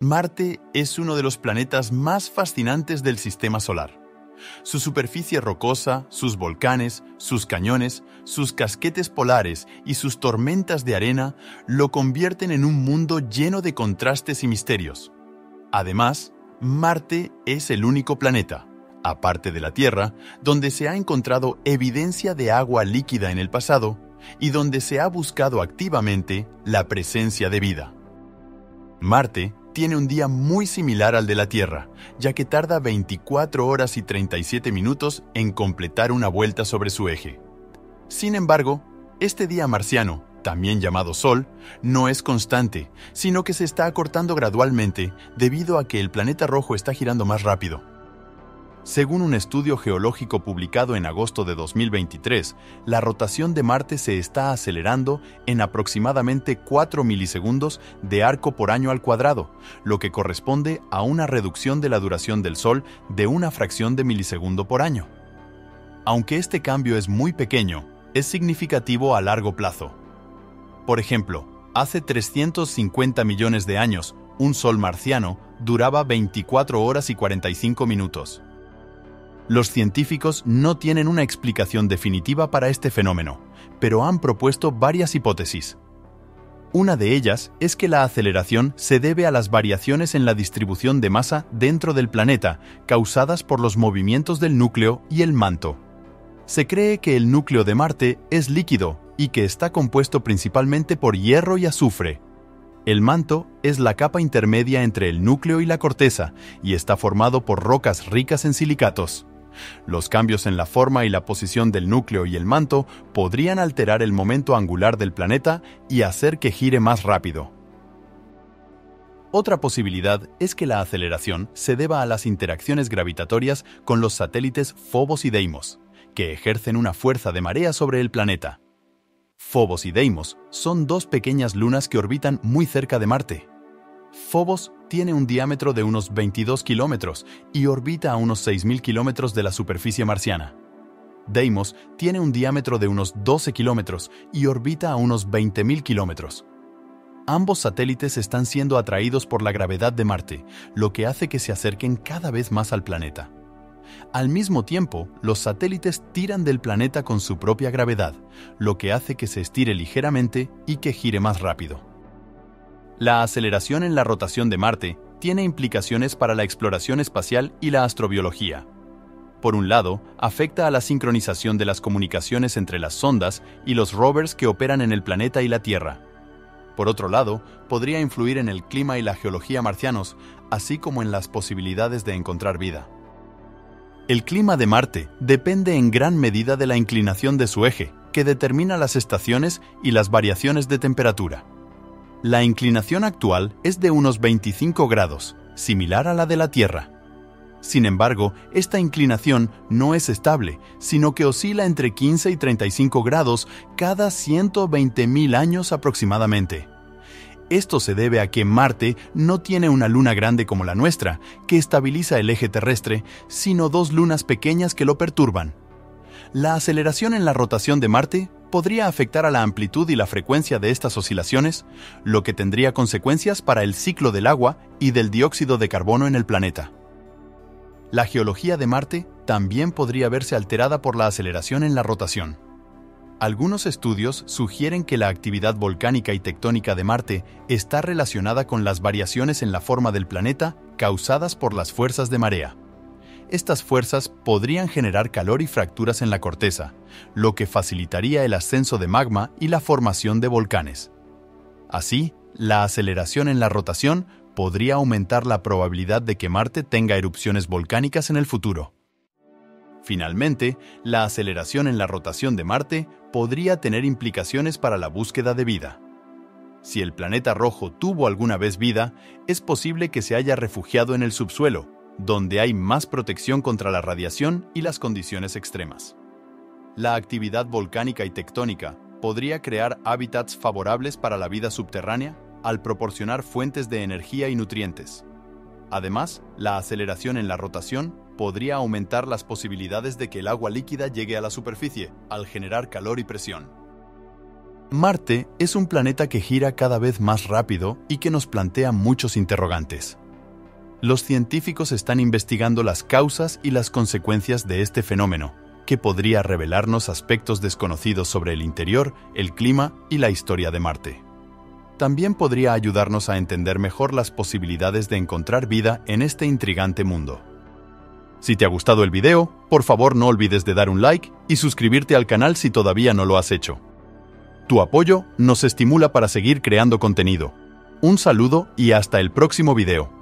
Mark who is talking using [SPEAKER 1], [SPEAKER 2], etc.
[SPEAKER 1] Marte es uno de los planetas más fascinantes del Sistema Solar. Su superficie rocosa, sus volcanes, sus cañones, sus casquetes polares y sus tormentas de arena lo convierten en un mundo lleno de contrastes y misterios. Además, Marte es el único planeta, aparte de la Tierra, donde se ha encontrado evidencia de agua líquida en el pasado y donde se ha buscado activamente la presencia de vida. Marte tiene un día muy similar al de la Tierra, ya que tarda 24 horas y 37 minutos en completar una vuelta sobre su eje. Sin embargo, este día marciano, también llamado Sol, no es constante, sino que se está acortando gradualmente debido a que el planeta rojo está girando más rápido. Según un estudio geológico publicado en agosto de 2023, la rotación de Marte se está acelerando en aproximadamente 4 milisegundos de arco por año al cuadrado, lo que corresponde a una reducción de la duración del Sol de una fracción de milisegundo por año. Aunque este cambio es muy pequeño, es significativo a largo plazo. Por ejemplo, hace 350 millones de años, un Sol marciano duraba 24 horas y 45 minutos. Los científicos no tienen una explicación definitiva para este fenómeno, pero han propuesto varias hipótesis. Una de ellas es que la aceleración se debe a las variaciones en la distribución de masa dentro del planeta causadas por los movimientos del núcleo y el manto. Se cree que el núcleo de Marte es líquido y que está compuesto principalmente por hierro y azufre. El manto es la capa intermedia entre el núcleo y la corteza y está formado por rocas ricas en silicatos. Los cambios en la forma y la posición del núcleo y el manto podrían alterar el momento angular del planeta y hacer que gire más rápido. Otra posibilidad es que la aceleración se deba a las interacciones gravitatorias con los satélites Phobos y Deimos, que ejercen una fuerza de marea sobre el planeta. Phobos y Deimos son dos pequeñas lunas que orbitan muy cerca de Marte. Phobos tiene un diámetro de unos 22 kilómetros y orbita a unos 6.000 kilómetros de la superficie marciana. Deimos tiene un diámetro de unos 12 kilómetros y orbita a unos 20.000 kilómetros. Ambos satélites están siendo atraídos por la gravedad de Marte, lo que hace que se acerquen cada vez más al planeta. Al mismo tiempo, los satélites tiran del planeta con su propia gravedad, lo que hace que se estire ligeramente y que gire más rápido. La aceleración en la rotación de Marte tiene implicaciones para la exploración espacial y la astrobiología. Por un lado, afecta a la sincronización de las comunicaciones entre las sondas y los rovers que operan en el planeta y la Tierra. Por otro lado, podría influir en el clima y la geología marcianos, así como en las posibilidades de encontrar vida. El clima de Marte depende en gran medida de la inclinación de su eje, que determina las estaciones y las variaciones de temperatura. La inclinación actual es de unos 25 grados, similar a la de la Tierra. Sin embargo, esta inclinación no es estable, sino que oscila entre 15 y 35 grados cada 120.000 años aproximadamente. Esto se debe a que Marte no tiene una luna grande como la nuestra, que estabiliza el eje terrestre, sino dos lunas pequeñas que lo perturban. La aceleración en la rotación de Marte podría afectar a la amplitud y la frecuencia de estas oscilaciones, lo que tendría consecuencias para el ciclo del agua y del dióxido de carbono en el planeta. La geología de Marte también podría verse alterada por la aceleración en la rotación. Algunos estudios sugieren que la actividad volcánica y tectónica de Marte está relacionada con las variaciones en la forma del planeta causadas por las fuerzas de marea estas fuerzas podrían generar calor y fracturas en la corteza, lo que facilitaría el ascenso de magma y la formación de volcanes. Así, la aceleración en la rotación podría aumentar la probabilidad de que Marte tenga erupciones volcánicas en el futuro. Finalmente, la aceleración en la rotación de Marte podría tener implicaciones para la búsqueda de vida. Si el planeta rojo tuvo alguna vez vida, es posible que se haya refugiado en el subsuelo, donde hay más protección contra la radiación y las condiciones extremas. La actividad volcánica y tectónica podría crear hábitats favorables para la vida subterránea al proporcionar fuentes de energía y nutrientes. Además, la aceleración en la rotación podría aumentar las posibilidades de que el agua líquida llegue a la superficie al generar calor y presión. Marte es un planeta que gira cada vez más rápido y que nos plantea muchos interrogantes. Los científicos están investigando las causas y las consecuencias de este fenómeno, que podría revelarnos aspectos desconocidos sobre el interior, el clima y la historia de Marte. También podría ayudarnos a entender mejor las posibilidades de encontrar vida en este intrigante mundo. Si te ha gustado el video, por favor no olvides de dar un like y suscribirte al canal si todavía no lo has hecho. Tu apoyo nos estimula para seguir creando contenido. Un saludo y hasta el próximo video.